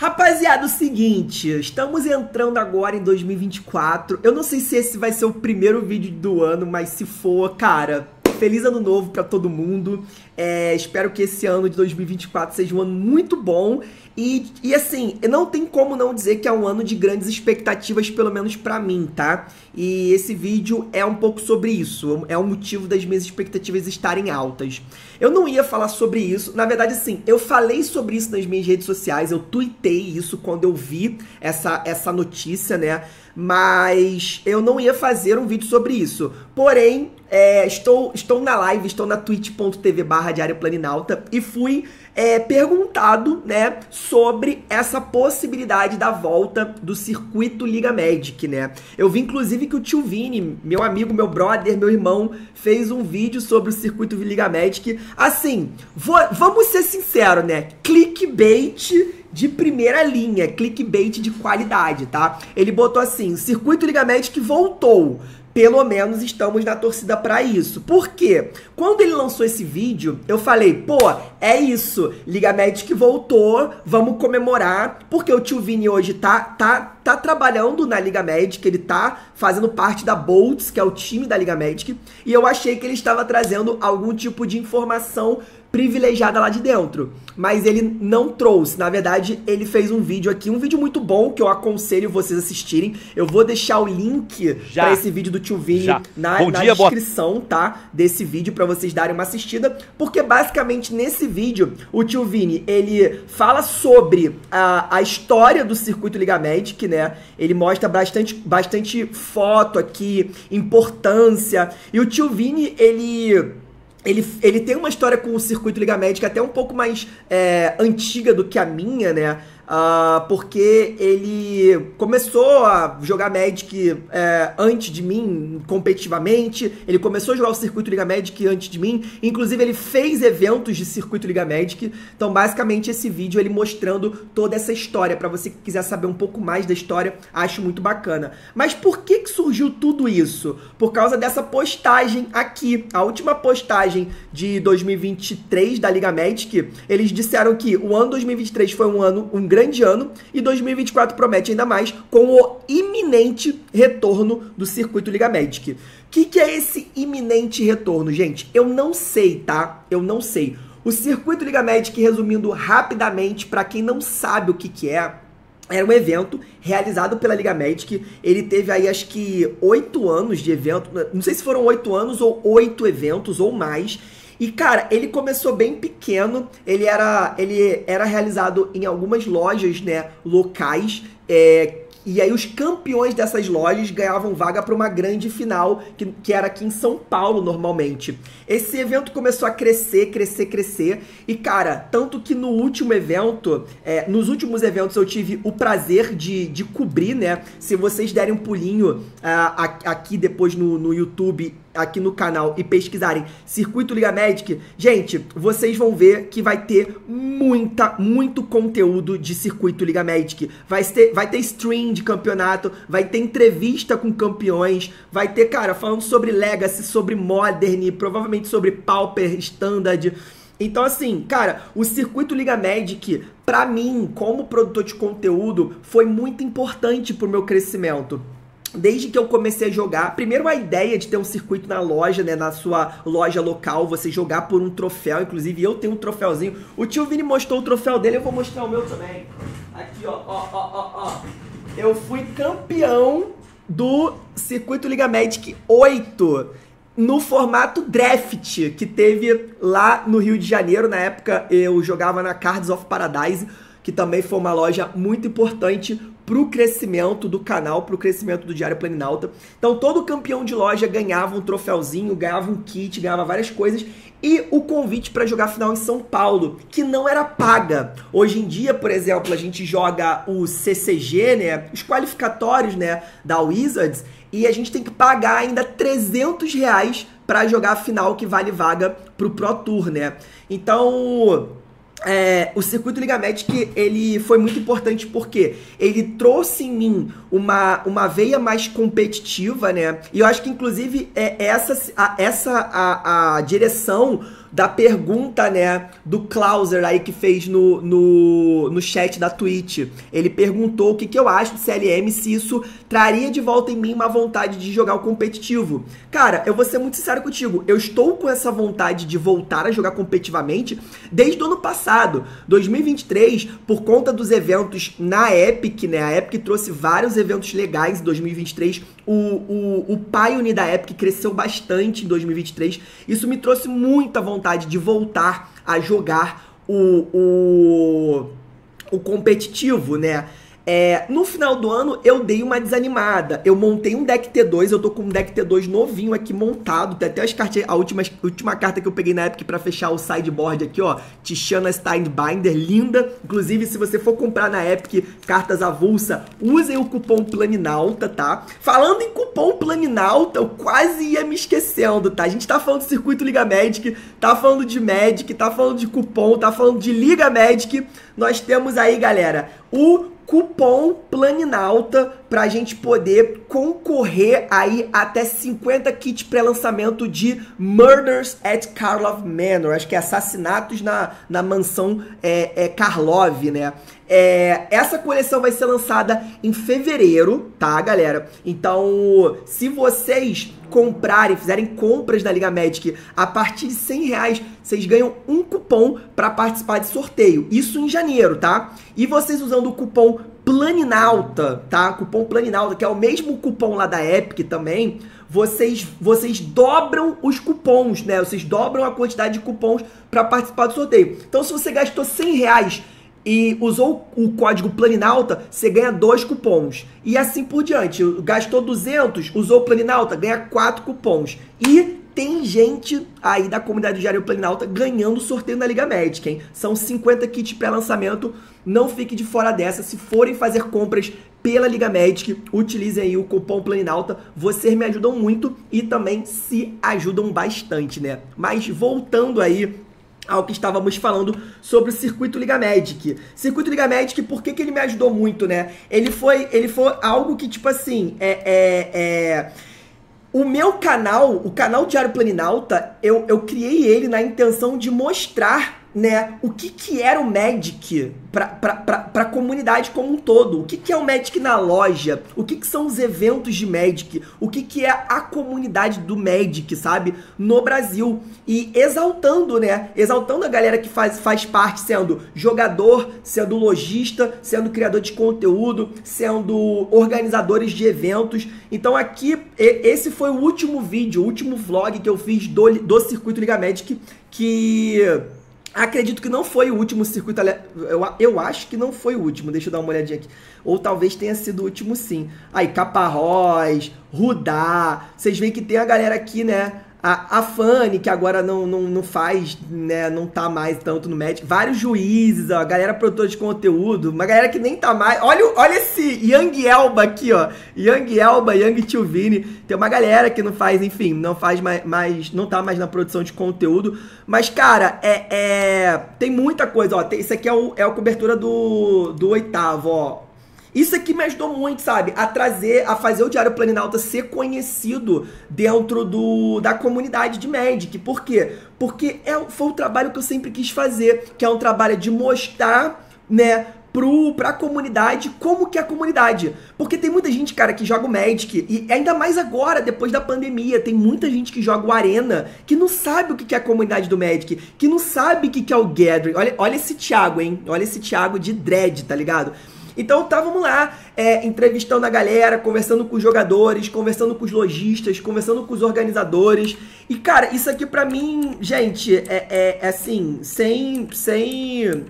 Rapaziada, o seguinte, estamos entrando agora em 2024. Eu não sei se esse vai ser o primeiro vídeo do ano, mas se for, cara, feliz ano novo para todo mundo. É, espero que esse ano de 2024 seja um ano muito bom. E, e assim, não tem como não dizer que é um ano de grandes expectativas, pelo menos para mim, tá? E esse vídeo é um pouco sobre isso. É o motivo das minhas expectativas estarem altas. Eu não ia falar sobre isso. Na verdade, sim, eu falei sobre isso nas minhas redes sociais. Eu tuitei isso quando eu vi essa, essa notícia, né? Mas eu não ia fazer um vídeo sobre isso. Porém, é, estou, estou na live, estou na twitch.tv Diário Planinalta e fui é, perguntado, né, sobre essa possibilidade da volta do circuito Liga Magic, né? Eu vi inclusive que o tio Vini, meu amigo, meu brother, meu irmão, fez um vídeo sobre o circuito Liga Magic. Assim, vou, vamos ser sinceros, né? Clickbait de primeira linha, clickbait de qualidade, tá? Ele botou assim: circuito Liga Magic voltou pelo menos estamos na torcida para isso. Por quê? Quando ele lançou esse vídeo, eu falei, pô, é isso, Liga Magic voltou, vamos comemorar, porque o tio Vini hoje tá, tá, tá trabalhando na Liga Magic, ele tá fazendo parte da Bolts, que é o time da Liga Magic, e eu achei que ele estava trazendo algum tipo de informação privilegiada lá de dentro. Mas ele não trouxe. Na verdade, ele fez um vídeo aqui, um vídeo muito bom que eu aconselho vocês assistirem. Eu vou deixar o link para esse vídeo do tio Vini Já. na, bom na dia, descrição, boa... tá? Desse vídeo para vocês darem uma assistida, porque basicamente nesse vídeo o tio Vini, ele fala sobre a, a história do circuito Liga Magic, né? Ele mostra bastante bastante foto aqui, importância. E o tio Vini, ele ele, ele tem uma história com o circuito Liga Médica até um pouco mais é, antiga do que a minha, né? Uh, porque ele começou a jogar Magic é, antes de mim, competitivamente. Ele começou a jogar o circuito Liga Magic antes de mim. Inclusive, ele fez eventos de circuito Liga Magic. Então, basicamente, esse vídeo ele mostrando toda essa história. para você que quiser saber um pouco mais da história, acho muito bacana. Mas por que, que surgiu tudo isso? Por causa dessa postagem aqui. A última postagem de 2023 da Liga Magic. Eles disseram que o ano 2023 foi um ano, um grande grande ano e 2024 promete ainda mais com o iminente retorno do circuito Liga Magic. O que, que é esse iminente retorno, gente? Eu não sei, tá? Eu não sei. O circuito Liga Magic, resumindo rapidamente, para quem não sabe o que, que é, era um evento realizado pela Liga Magic. Ele teve aí acho que oito anos de evento. Não sei se foram oito anos ou oito eventos ou mais. E, cara, ele começou bem pequeno, ele era, ele era realizado em algumas lojas, né, locais, é, e aí os campeões dessas lojas ganhavam vaga para uma grande final, que, que era aqui em São Paulo normalmente. Esse evento começou a crescer, crescer, crescer. E, cara, tanto que no último evento, é, nos últimos eventos eu tive o prazer de, de cobrir, né? Se vocês derem um pulinho uh, aqui depois no, no YouTube aqui no canal e pesquisarem Circuito Liga Magic, gente, vocês vão ver que vai ter muita, muito conteúdo de Circuito Liga Magic. Vai ter, vai ter stream de campeonato, vai ter entrevista com campeões, vai ter, cara, falando sobre Legacy, sobre Modern, provavelmente sobre Pauper, Standard. Então, assim, cara, o circuito Liga Magic, pra mim, como produtor de conteúdo, foi muito importante pro meu crescimento desde que eu comecei a jogar, primeiro a ideia de ter um circuito na loja, né, na sua loja local, você jogar por um troféu, inclusive eu tenho um troféuzinho. O tio Vini mostrou o troféu dele, eu vou mostrar o meu também. Aqui, ó, ó, ó, ó, ó. Eu fui campeão do circuito Liga Magic 8 no formato draft que teve lá no Rio de Janeiro, na época eu jogava na Cards of Paradise, que também foi uma loja muito importante para o crescimento do canal, para o crescimento do Diário Planinalta. Então todo campeão de loja ganhava um troféuzinho, ganhava um kit, ganhava várias coisas e o convite para jogar final em São Paulo, que não era paga. Hoje em dia, por exemplo, a gente joga o CCG, né, os qualificatórios, né, da Wizards, e a gente tem que pagar ainda 300 reais para jogar a final que vale vaga pro Pro Tour, né? Então, é, o circuito Liga Magic ele foi muito importante porque ele trouxe em mim uma, uma veia mais competitiva, né? E eu acho que inclusive é essa a, essa a, a direção da pergunta, né, do Clauser aí que fez no, no, no chat da Twitch. Ele perguntou o que, que eu acho do CLM, se isso traria de volta em mim uma vontade de jogar o competitivo. Cara, eu vou ser muito sincero contigo, eu estou com essa vontade de voltar a jogar competitivamente desde o ano passado. 2023, por conta dos eventos na Epic, né, a Epic trouxe vários eventos legais em 2023, o, o, o Pioneer da Epic cresceu bastante em 2023, isso me trouxe muita vontade vontade de voltar a jogar o, o, o competitivo, né? É, no final do ano eu dei uma desanimada. Eu montei um deck T2, eu tô com um deck T2 novinho aqui montado. Tem até as cartas, a última, a última carta que eu peguei na época para fechar o sideboard aqui, ó. Tiziana Steinbinder, linda. Inclusive, se você for comprar na Epic cartas avulsa, usem o cupom Planinalta, tá? Falando em cupom Planinalta, eu quase ia me esquecendo, tá? A gente tá falando de Circuito Liga Magic, tá falando de Magic, tá falando de cupom, tá falando de Liga Magic. Nós temos aí, galera, o cupom Planinalta para gente poder concorrer aí até 50 kits pré-lançamento de Murders at Karlov Manor. Acho que é assassinatos na, na mansão é, é Karlov, né? É, essa coleção vai ser lançada em fevereiro, tá, galera? Então, se vocês comprarem, fizerem compras da Liga Magic a partir de 100 reais, vocês ganham um cupom para participar de sorteio. Isso em janeiro, tá? E vocês usando o cupom Planinalta, tá? Cupom Planinalta, que é o mesmo cupom lá da Epic também, vocês vocês dobram os cupons, né? Vocês dobram a quantidade de cupons para participar do sorteio. Então, se você gastou 100 reais e usou o código Planinalta, você ganha dois cupons. E assim por diante. Gastou 200, usou o Planinalta, ganha quatro cupons. E tem gente aí da comunidade Diário Planinalta ganhando sorteio na Liga Magic, hein? São 50 kits pré-lançamento. Não fique de fora dessa. Se forem fazer compras pela Liga Magic, utilizem aí o cupom Planinalta. Vocês me ajudam muito e também se ajudam bastante, né? Mas voltando aí ao que estávamos falando sobre o circuito Liga Magic. Circuito Liga Magic, por que, que ele me ajudou muito, né? Ele foi, ele foi algo que, tipo assim, é, é, é... O meu canal, o canal Diário Planinalta, eu, eu criei ele na intenção de mostrar né, o que, que era o Magic para a comunidade como um todo. O que, que é o Magic na loja? O que, que são os eventos de Magic? O que, que é a comunidade do Magic, sabe? No Brasil. E exaltando, né? Exaltando a galera que faz, faz parte, sendo jogador, sendo lojista, sendo criador de conteúdo, sendo organizadores de eventos. Então aqui, esse foi o último vídeo, o último vlog que eu fiz do, do Circuito Liga Magic que Acredito que não foi o último circuito. Eu, eu acho que não foi o último. Deixa eu dar uma olhadinha aqui. Ou talvez tenha sido o último sim. Aí, Caparrós, Rudá. Vocês veem que tem a galera aqui, né? A, a Fanny, que agora não, não, não faz, né, não tá mais tanto no Magic. Vários juízes, ó, a galera produtora de conteúdo, uma galera que nem tá mais. Olha, olha esse Young Elba aqui, ó. Young Elba, Young Tilvini. Tem uma galera que não faz, enfim, não faz mais, mais não tá mais na produção de conteúdo. Mas, cara, é, é tem muita coisa, ó. Tem, isso aqui é, o, é a cobertura do, do oitavo, ó isso aqui me ajudou muito, sabe? A trazer, a fazer o Diário Planinalta ser conhecido dentro do, da comunidade de Magic. Por quê? Porque é, foi o trabalho que eu sempre quis fazer, que é um trabalho de mostrar, né, pro, pra comunidade como que é a comunidade. Porque tem muita gente, cara, que joga o Magic, e ainda mais agora, depois da pandemia, tem muita gente que joga o Arena, que não sabe o que é a comunidade do Magic, que não sabe o que é o Gathering. Olha, olha esse Thiago, hein? Olha esse Thiago de dread, tá ligado? Então tá, vamos lá, é, entrevistando a galera, conversando com os jogadores, conversando com os lojistas, conversando com os organizadores. E cara, isso aqui pra mim, gente, é, é, é assim, sem. sem.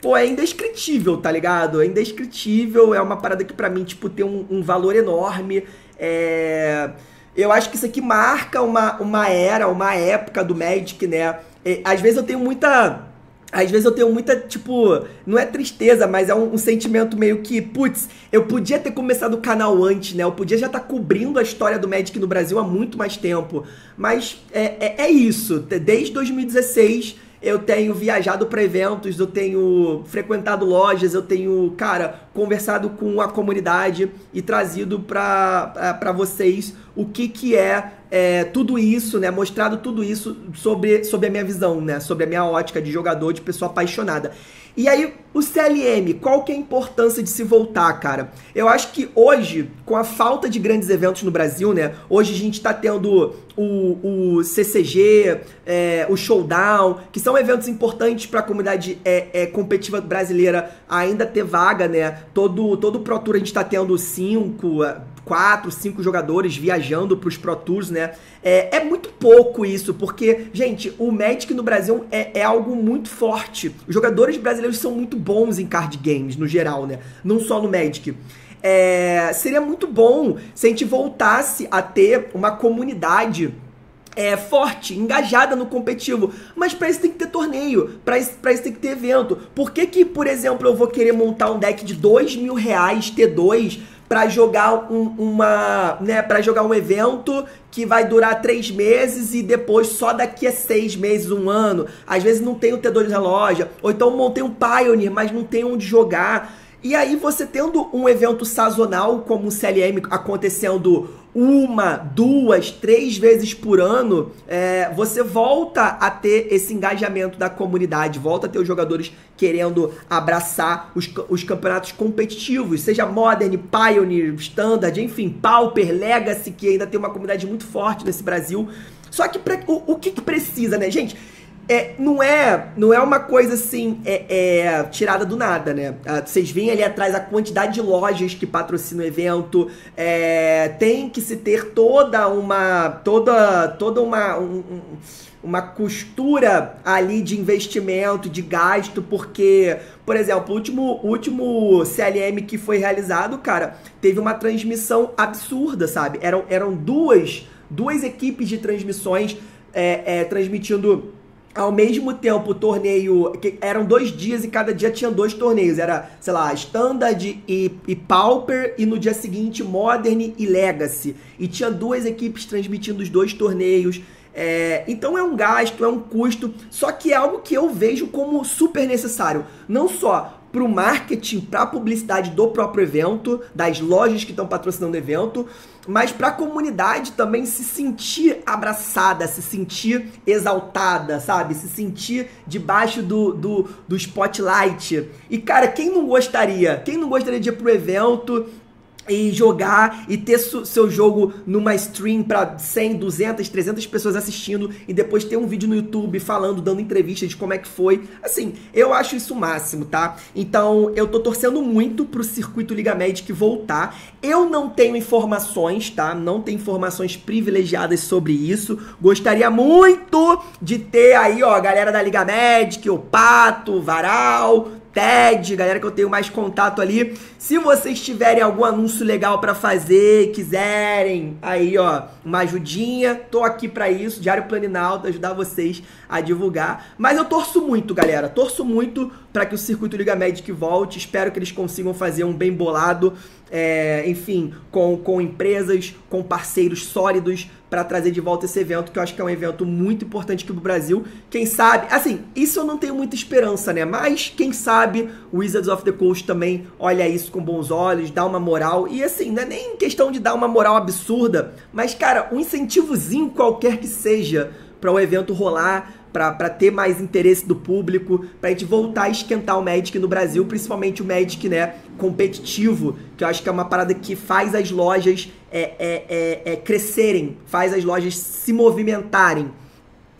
Pô, é indescritível, tá ligado? É indescritível, é uma parada que pra mim, tipo, tem um, um valor enorme. É. Eu acho que isso aqui marca uma, uma era, uma época do Magic, né? E, às vezes eu tenho muita às vezes eu tenho muita, tipo, não é tristeza, mas é um, um sentimento meio que, putz, eu podia ter começado o canal antes, né? Eu podia já estar tá cobrindo a história do Magic no Brasil há muito mais tempo. Mas é, é, é isso. Desde 2016 eu tenho viajado para eventos, eu tenho frequentado lojas, eu tenho, cara, conversado com a comunidade e trazido para vocês o que, que é é, tudo isso, né? Mostrado tudo isso sobre, sobre a minha visão, né? Sobre a minha ótica de jogador, de pessoa apaixonada. E aí, o CLM, qual que é a importância de se voltar, cara? Eu acho que hoje, com a falta de grandes eventos no Brasil, né? Hoje a gente tá tendo o, o CCG, é, o Showdown, que são eventos importantes para a comunidade é, é, competitiva brasileira ainda ter vaga, né? Todo, todo Pro Tour a gente tá tendo cinco, quatro, cinco jogadores viajando para os Pro Tours, né? É, é, muito pouco isso, porque, gente, o Magic no Brasil é, é, algo muito forte. Os jogadores brasileiros são muito bons em card games, no geral, né? Não só no Magic. É, seria muito bom se a gente voltasse a ter uma comunidade é, forte, engajada no competitivo. Mas para isso tem que ter torneio, para isso, pra isso tem que ter evento. Por que, que, por exemplo, eu vou querer montar um deck de dois mil reais T2 para jogar um, uma, né, para jogar um evento que vai durar três meses e depois só daqui a seis meses, um ano. Às vezes não tem o T2 na loja, ou então montei um Pioneer, mas não tem onde jogar. E aí você tendo um evento sazonal como o CLM acontecendo uma, duas, três vezes por ano, é, você volta a ter esse engajamento da comunidade, volta a ter os jogadores querendo abraçar os, os campeonatos competitivos, seja Modern, Pioneer, Standard, enfim, Pauper, Legacy, que ainda tem uma comunidade muito forte nesse Brasil. Só que pra, o, o que, que precisa, né, gente? É, não é não é uma coisa assim é, é tirada do nada, né? Ah, vocês veem ali atrás a quantidade de lojas que patrocinam o evento, é, tem que se ter toda uma toda toda uma um, uma costura ali de investimento, de gasto, porque, por exemplo, o último, último CLM que foi realizado, cara, teve uma transmissão absurda, sabe? Eram, eram duas, duas equipes de transmissões é, é, transmitindo ao mesmo tempo o torneio, que eram dois dias e cada dia tinha dois torneios, era, sei lá, Standard e, e Pauper, e no dia seguinte Modern e Legacy. E tinha duas equipes transmitindo os dois torneios. É, então é um gasto, é um custo, só que é algo que eu vejo como super necessário. Não só para o marketing, para a publicidade do próprio evento, das lojas que estão patrocinando o evento, mas para a comunidade também se sentir abraçada, se sentir exaltada, sabe? Se sentir debaixo do, do, do spotlight. E cara, quem não gostaria? Quem não gostaria de ir pro evento e jogar e ter seu jogo numa stream para 100, 200, 300 pessoas assistindo e depois ter um vídeo no YouTube falando, dando entrevista de como é que foi. Assim, eu acho isso o máximo, tá? Então, eu tô torcendo muito pro circuito Liga Magic voltar. Eu não tenho informações, tá? Não tenho informações privilegiadas sobre isso. Gostaria muito de ter aí, ó, a galera da Liga Magic, o Pato, o Varal, TED, galera que eu tenho mais contato ali. Se vocês tiverem algum anúncio legal para fazer, quiserem, aí ó, uma ajudinha, tô aqui para isso, Diário Planinalto, ajudar vocês a divulgar. Mas eu torço muito, galera, torço muito para que o Circuito Liga Magic volte. Espero que eles consigam fazer um bem bolado é, enfim, com, com empresas, com parceiros sólidos para trazer de volta esse evento, que eu acho que é um evento muito importante aqui pro Brasil. Quem sabe, assim, isso eu não tenho muita esperança, né? Mas quem sabe o Wizards of the Coast também olha isso com bons olhos, dá uma moral. E assim, não é nem questão de dar uma moral absurda, mas cara, um incentivozinho qualquer que seja para o evento rolar, para ter mais interesse do público, para a gente voltar a esquentar o Magic no Brasil, principalmente o Magic, né, competitivo, que eu acho que é uma parada que faz as lojas é, é, é, é crescerem, faz as lojas se movimentarem.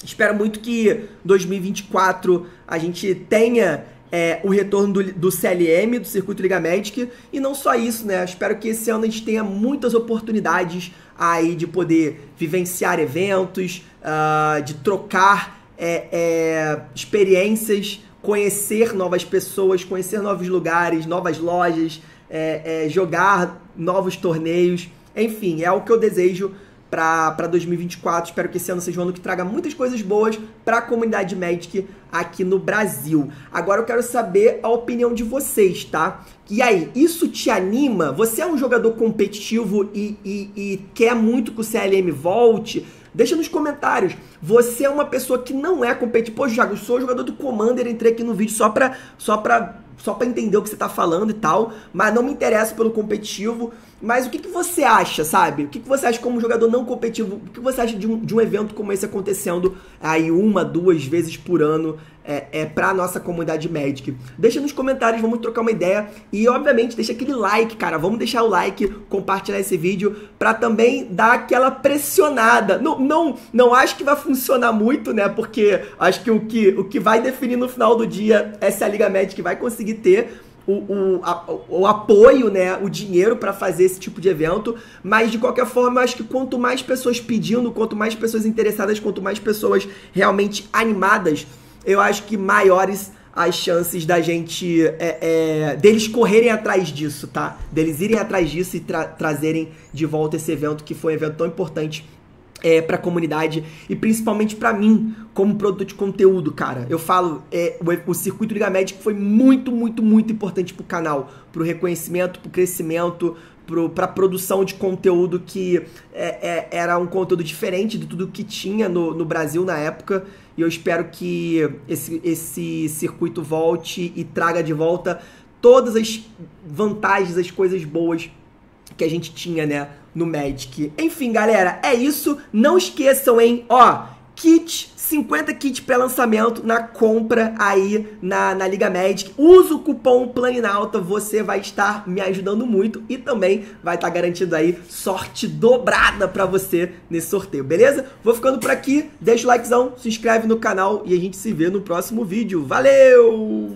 Espero muito que 2024 a gente tenha é, o retorno do, do, CLM, do Circuito Liga Magic, e não só isso, né? Espero que esse ano a gente tenha muitas oportunidades aí de poder vivenciar eventos, uh, de trocar é, é, experiências, conhecer novas pessoas, conhecer novos lugares, novas lojas, é, é jogar novos torneios. Enfim, é o que eu desejo para 2024. Espero que esse ano seja um ano que traga muitas coisas boas para a comunidade Magic aqui no Brasil. Agora eu quero saber a opinião de vocês, tá? E aí, isso te anima? Você é um jogador competitivo e, e, e quer muito que o CLM volte? Deixa nos comentários. Você é uma pessoa que não é competitiva. Pô, eu sou jogador do Commander, entrei aqui no vídeo só pra, só pra só para entender o que você tá falando e tal, mas não me interessa pelo competitivo. Mas o que, que você acha, sabe? O que, que você acha como jogador não competitivo? O que você acha de um, de um evento como esse acontecendo aí uma, duas vezes por ano é, é pra nossa comunidade Magic? Deixa nos comentários, vamos trocar uma ideia. E, obviamente, deixa aquele like, cara. Vamos deixar o like, compartilhar esse vídeo pra também dar aquela pressionada. Não, não, não acho que vai funcionar muito, né? Porque acho que o que, o que vai definir no final do dia é se a Liga Magic vai conseguir ter o, o, a, o apoio, né, o dinheiro para fazer esse tipo de evento, mas de qualquer forma, eu acho que quanto mais pessoas pedindo, quanto mais pessoas interessadas, quanto mais pessoas realmente animadas, eu acho que maiores as chances da gente é, é, deles correrem atrás disso, tá? Deles irem atrás disso e tra trazerem de volta esse evento que foi um evento tão importante é, para a comunidade e principalmente para mim como produtor de conteúdo, cara. Eu falo, é, o, o circuito Liga Magic foi muito, muito, muito importante pro canal, pro reconhecimento, pro crescimento, pro, pra produção de conteúdo que é, é, era um conteúdo diferente de tudo que tinha no, no Brasil na época. E eu espero que esse, esse circuito volte e traga de volta todas as vantagens, as coisas boas que a gente tinha, né, no Magic. Enfim, galera, é isso. Não esqueçam, hein, ó, kit 50 kits pré-lançamento na compra aí na, na Liga Magic. Usa o cupom Planinalta, você vai estar me ajudando muito e também vai estar garantido aí sorte dobrada para você nesse sorteio, beleza? Vou ficando por aqui, deixa o likezão, se inscreve no canal e a gente se vê no próximo vídeo. Valeu!